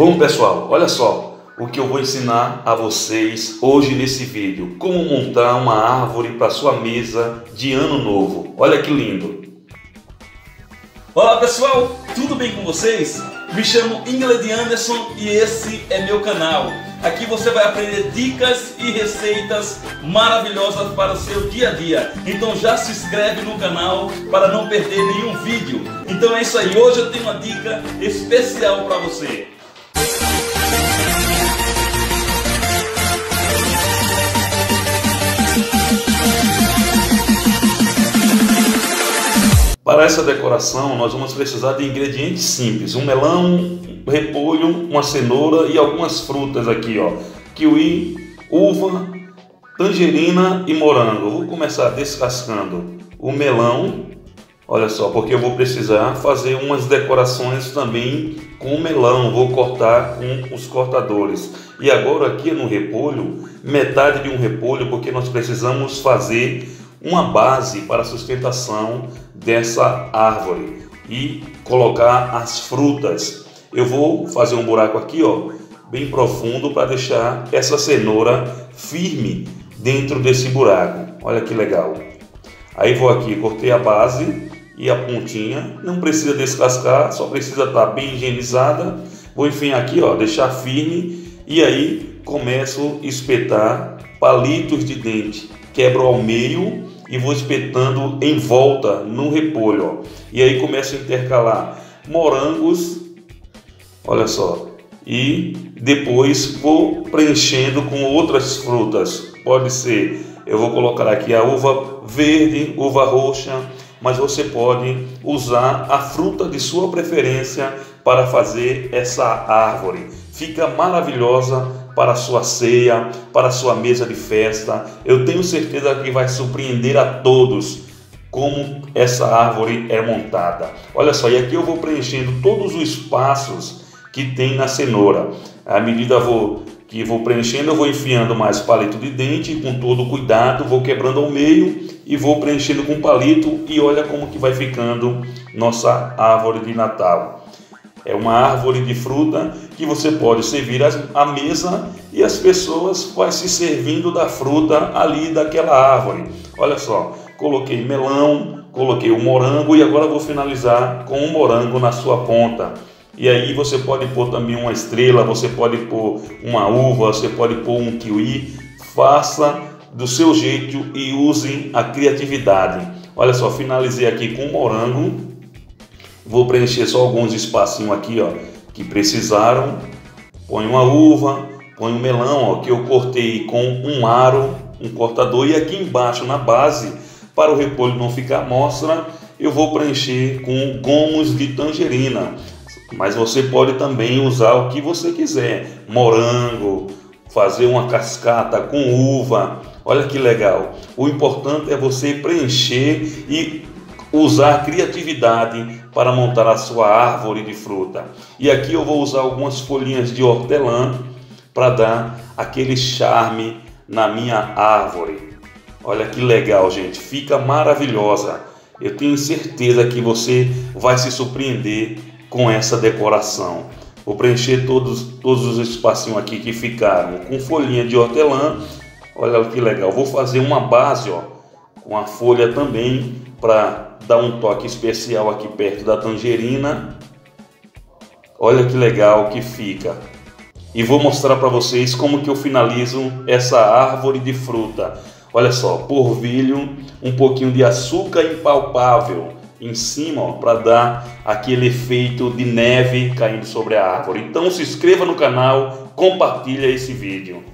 Bom pessoal, olha só o que eu vou ensinar a vocês hoje nesse vídeo. Como montar uma árvore para sua mesa de ano novo. Olha que lindo. Olá pessoal, tudo bem com vocês? Me chamo Ingrid Anderson e esse é meu canal. Aqui você vai aprender dicas e receitas maravilhosas para o seu dia a dia. Então já se inscreve no canal para não perder nenhum vídeo. Então é isso aí, hoje eu tenho uma dica especial para você. Para essa decoração, nós vamos precisar de ingredientes simples: um melão, repolho, uma cenoura e algumas frutas aqui, ó: kiwi, uva, tangerina e morango. Vou começar descascando o melão. Olha só, porque eu vou precisar fazer umas decorações também com melão. Vou cortar com os cortadores. E agora aqui no repolho, metade de um repolho, porque nós precisamos fazer uma base para a sustentação dessa árvore e colocar as frutas. Eu vou fazer um buraco aqui, ó, bem profundo para deixar essa cenoura firme dentro desse buraco. Olha que legal. Aí vou aqui, cortei a base e a pontinha, não precisa descascar, só precisa estar bem higienizada. Vou enfim aqui, ó, deixar firme e aí começo a espetar palitos de dente. Quebro ao meio e vou espetando em volta no repolho. Ó. E aí começo a intercalar morangos, olha só, e depois vou preenchendo com outras frutas. Pode ser, eu vou colocar aqui a uva verde, uva roxa, mas você pode usar a fruta de sua preferência para fazer essa árvore. Fica maravilhosa para a sua ceia, para a sua mesa de festa. Eu tenho certeza que vai surpreender a todos como essa árvore é montada. Olha só, e aqui eu vou preenchendo todos os espaços que tem na cenoura. À medida vou, que vou preenchendo, eu vou enfiando mais palito de dente, com todo cuidado, vou quebrando ao meio e vou preenchendo com palito e olha como que vai ficando nossa árvore de Natal. É uma árvore de fruta que você pode servir à mesa e as pessoas vão se servindo da fruta ali daquela árvore. Olha só, coloquei melão, coloquei o morango e agora vou finalizar com o morango na sua ponta. E aí você pode pôr também uma estrela, você pode pôr uma uva, você pode pôr um kiwi. Faça do seu jeito e use a criatividade. Olha só, finalizei aqui com morango Vou preencher só alguns espacinhos aqui, ó, que precisaram. Põe uma uva, põe um melão, ó, que eu cortei com um aro, um cortador e aqui embaixo na base, para o repolho não ficar mostra, eu vou preencher com gomos de tangerina. Mas você pode também usar o que você quiser, morango, fazer uma cascata com uva. Olha que legal. O importante é você preencher e usar criatividade para montar a sua árvore de fruta. E aqui eu vou usar algumas folhinhas de hortelã para dar aquele charme na minha árvore. Olha que legal, gente, fica maravilhosa. Eu tenho certeza que você vai se surpreender com essa decoração. Vou preencher todos, todos os espacinhos aqui que ficaram com folhinha de hortelã. Olha que legal. Vou fazer uma base, ó, com a folha também para dar um toque especial aqui perto da tangerina. Olha que legal que fica. E vou mostrar para vocês como que eu finalizo essa árvore de fruta. Olha só, porvilho, um pouquinho de açúcar impalpável em cima para dar aquele efeito de neve caindo sobre a árvore. Então se inscreva no canal, compartilha esse vídeo.